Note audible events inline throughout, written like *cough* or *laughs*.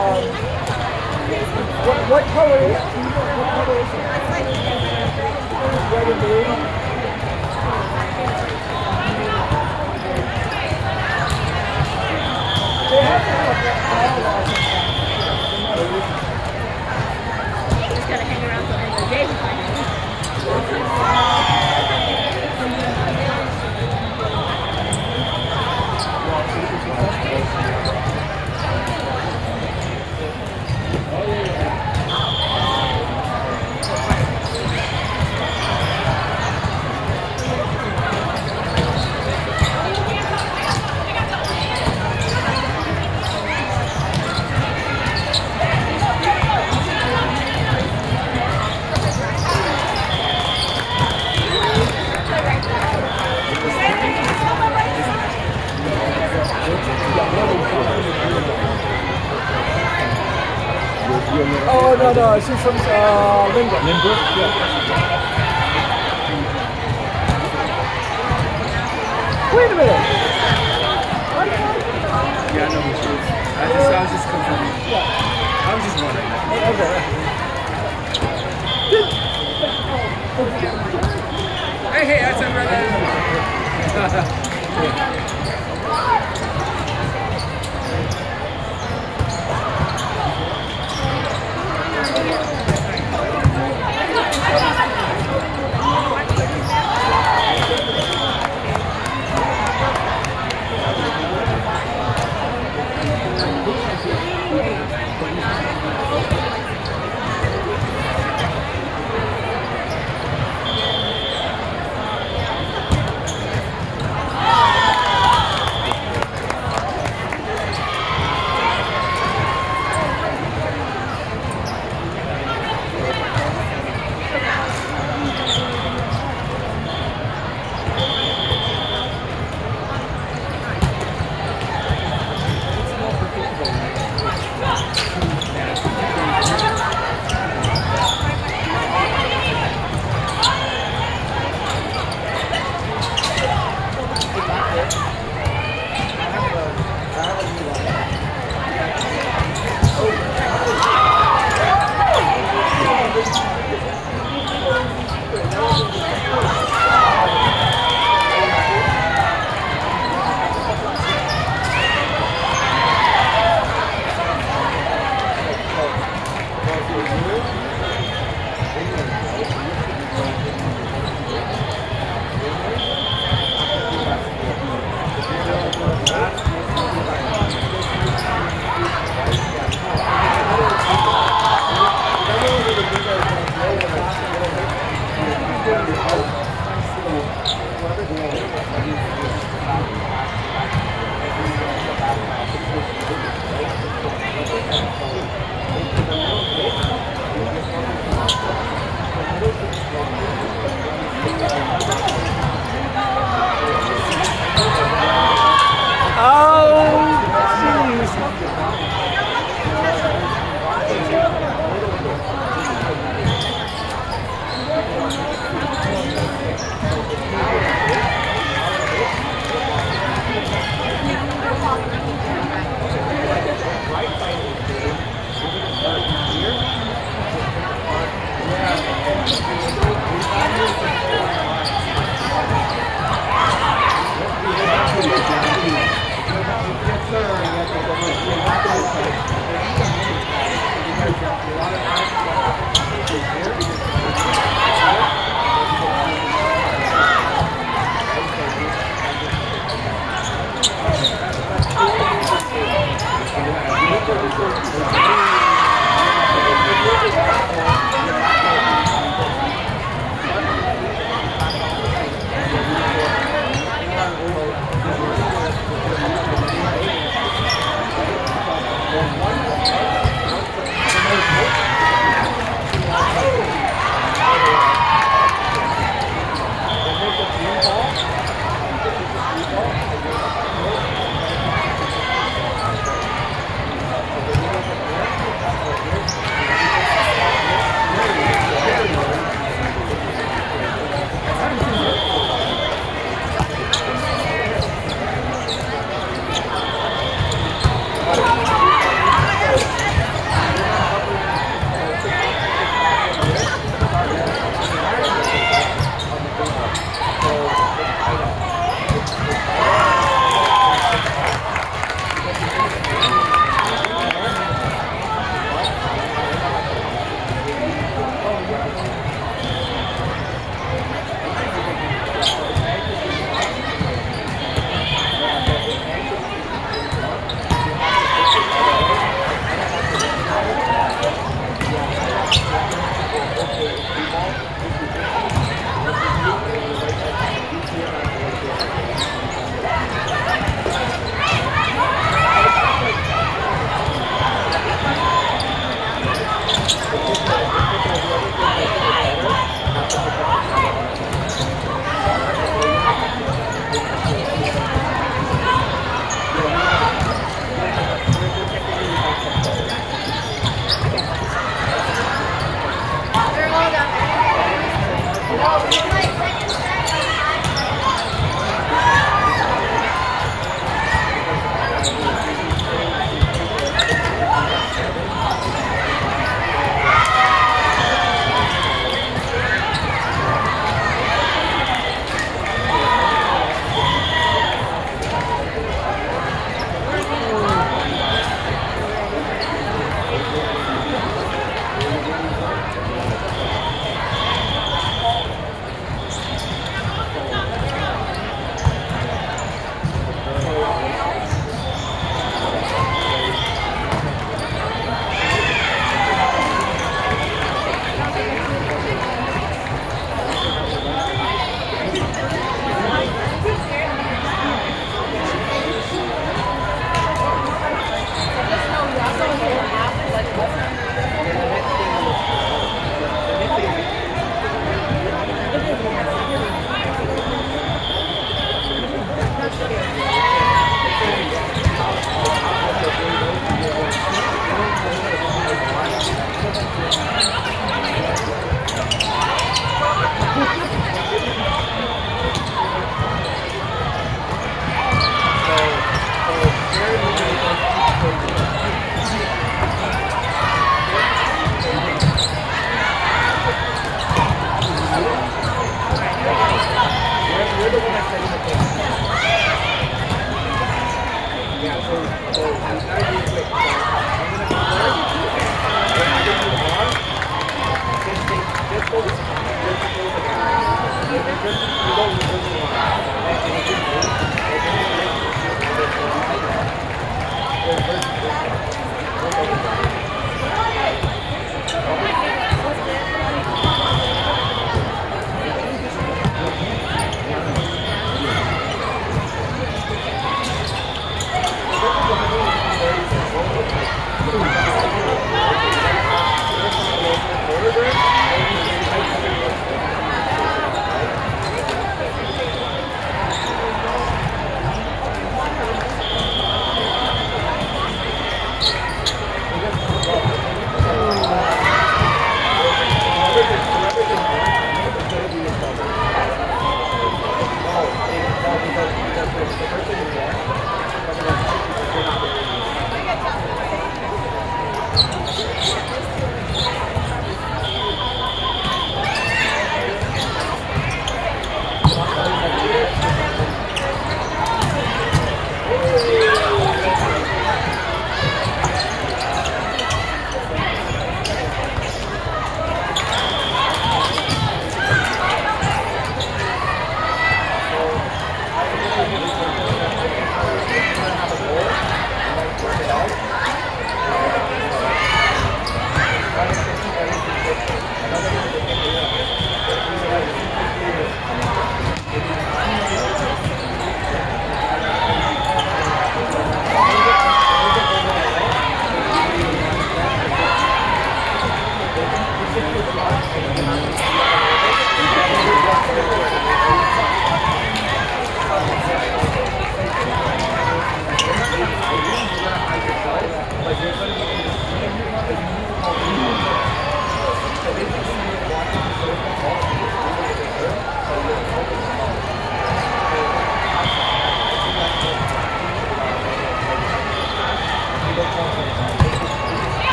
Um, what, what color is it? What color is it? Red and blue? They have to have Just gotta hang around the the day to find out. Oh, no, no, she's from uh, Linda. Linda? Yeah. Wait a minute. Yeah, I know who she is. I just, I was just confused. I was just wondering. Okay. Hey, hey, that's a brother. We, *laughs* Thank you.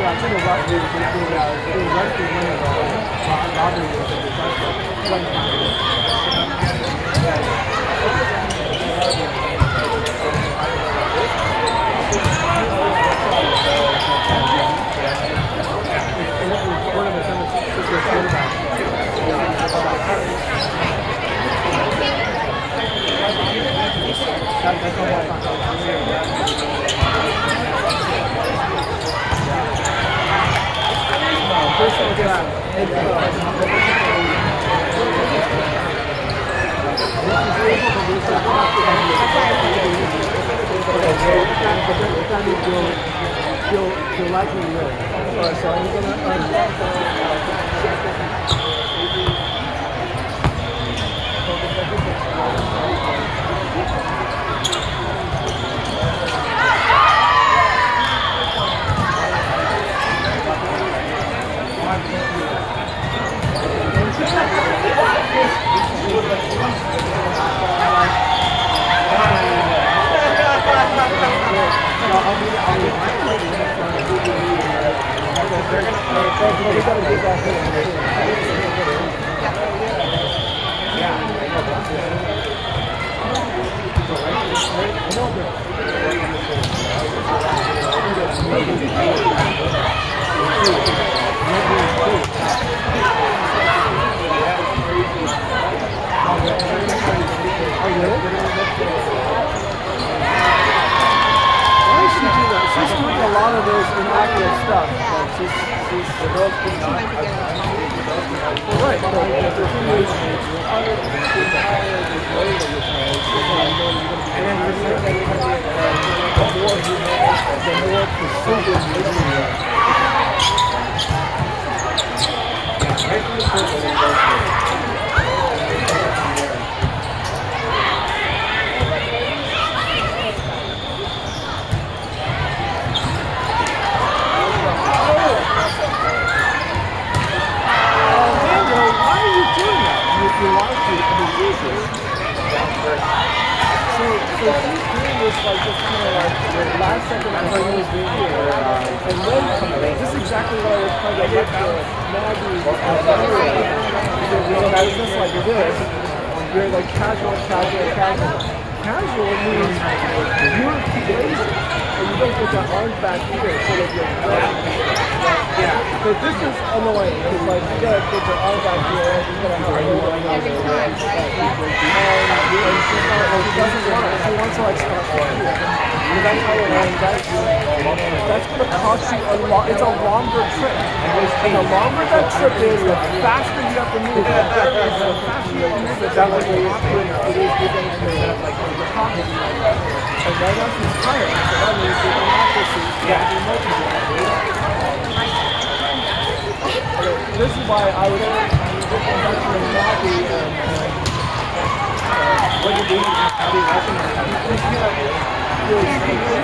there's a lot of people. And then they were, when we come, we're coming to the walk around. The lady said, the lady said, four hours. You'll, you'll likely live. So gonna, um, Why is she doing that? She's doing a lot of those stuff. Like she's, she's right. But the thing is, and then the more that you have, the more you know, the more precision you need. Orlando, why are you doing that? You, you want to, Jesus. So, so she's doing this like just kind of like the last second of her news being here, and then this is exactly what I was trying to get to Maggie. Know, that was just like this. You're like casual, casual, casual. Casual means you're lazy, and you don't get that arm back here, so that you're uh, yeah. So this is annoying. It's like you gotta get your arm back here, you gotta have a hold on Every time, and, and she's not, well, she doesn't want it. She wants to like start from here. And that's how it ends. That's, that's gonna cost you a lot. It's a longer trip. And the longer that trip is, the faster you have to move. *laughs* The faster you have to move, that way it is given to like the pocket. And right now she's tired. So that means you're gonna have to see. Yeah. This is why I was actually happy and what you do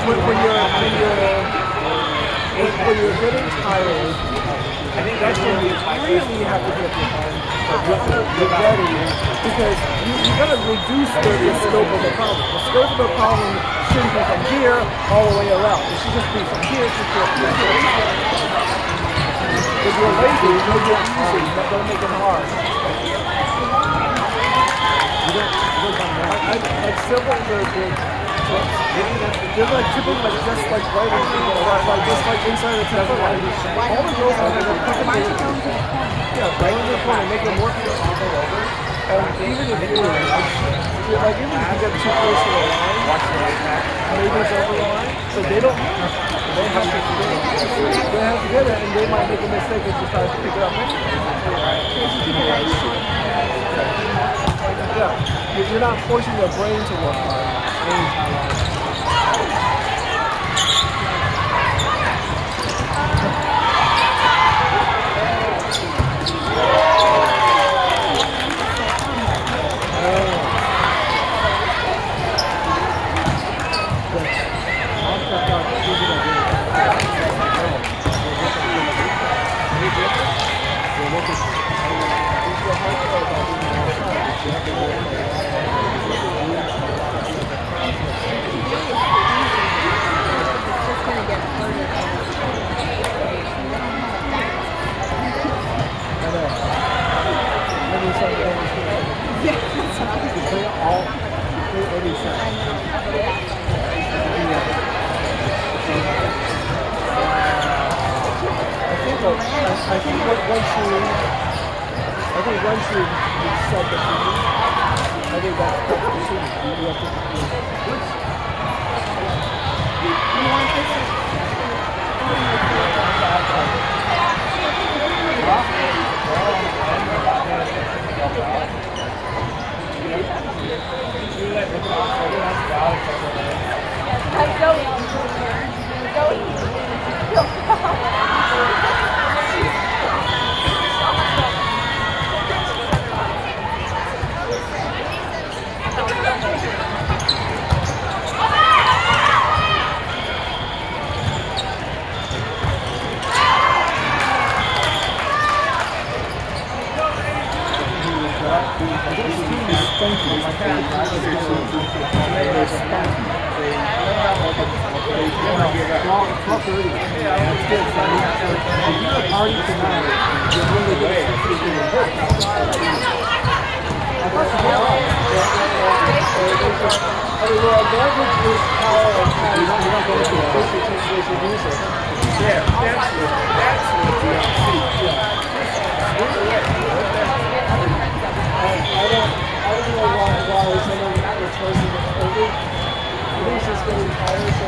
when, you're when you're when, you're getting tired, I think that's when you really have to get the ready because you, you gotta reduce the, the scope of the problem. The scope of the problem shouldn't be from here all the way around. It should just be from here to here. If you're lazy, you make it easy, but don't make it hard. You don't, you don't like civil, they're, like tipping like just like writing, like, like just like inside the temple. All the girls are like picking the, yeah, right in the corner, make more comfortable. And even if you, like even if you get too close to the line, maybe it's over. The line, so they don't, they have to, they have to get it, and they might make a mistake you try to pick it up next Yeah, you're not forcing your brain to work. hard. It's gonna get harder. Every side, every side. Yeah, that's what I was You play all, you play every side. I think like, I, think once you, I think once you, you set the finish, I think opportunity. You have to, You want this? party tonight, you're really good. I thought you were right. I mean, the advantage is how, how you don't, you don't go to the basic situation music. Yeah, that's what, that's what DLC. I, don't, I think she's getting tired, so.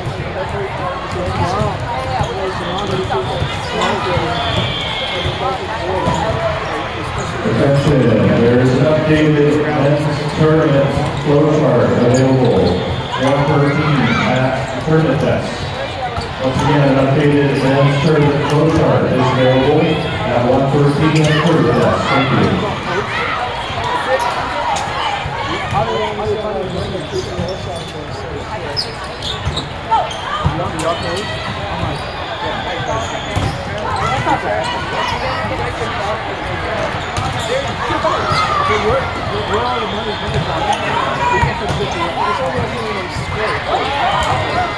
There's an updated men's tournament flow chart available, one per team at tournament desk. Once again, an updated men's tournament flow chart is available at one per team at tournament desk. Thank you. I don't know, I gonna keep an eye on this. You okay? Okay, where, where where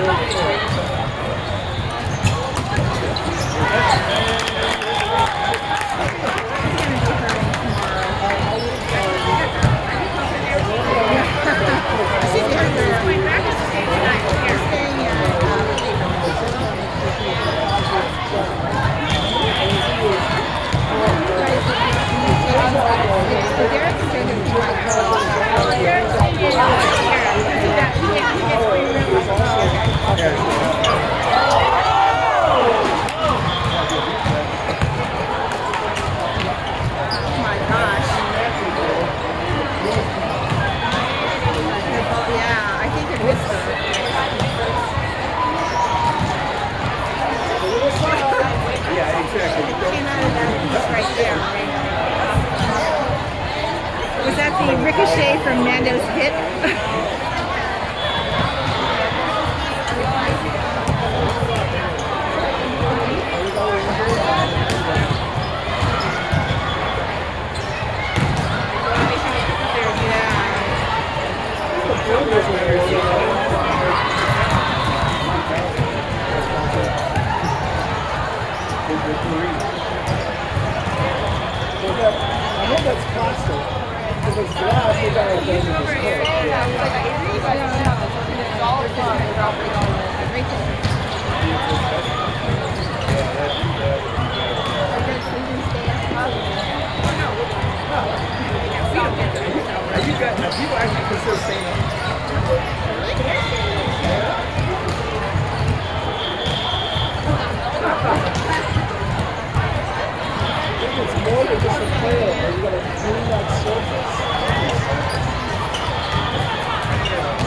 Right there. Oh *laughs* Was that the ricochet from Nando's hip? *laughs* Yeah. I hope that's plastic. If it's glass, they gotta have those in this coat. Are you guys, are people actually consider staying up? I think it's more than just a coil, but you gotta clean that surface.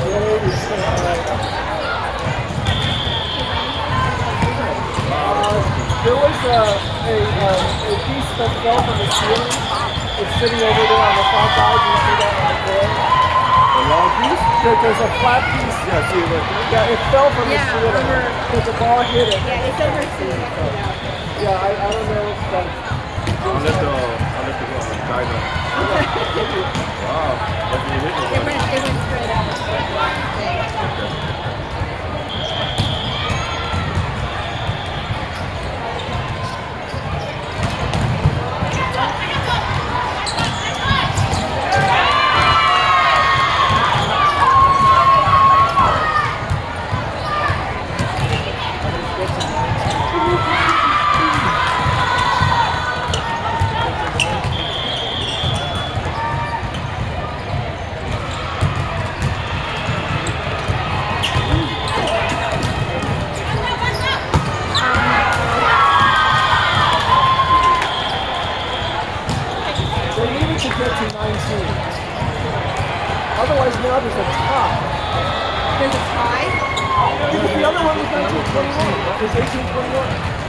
Really simple. Uh, There was a, a, um, a piece that fell from the ceiling. It's sitting over there on the far side. You see that there? the long piece? There, there's a flat piece. Yeah, see it right there. Yeah, it fell from the Yeah, ceiling. Because the ball hit it. Yeah, it's overseas. Yeah, I, I don't know if that's I'll let the, I'll let the guy know. Wow, that's the It original went, it went straight out. They needed to get to 19. Otherwise, now there's a tie. There's a tie? Because the other one was 1921. It's 1821.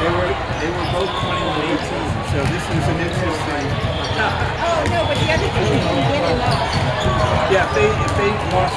They were, they were both 21 18, so this is an interesting. Oh, no, but the other team didn't win enough. Yeah, if they, if they lost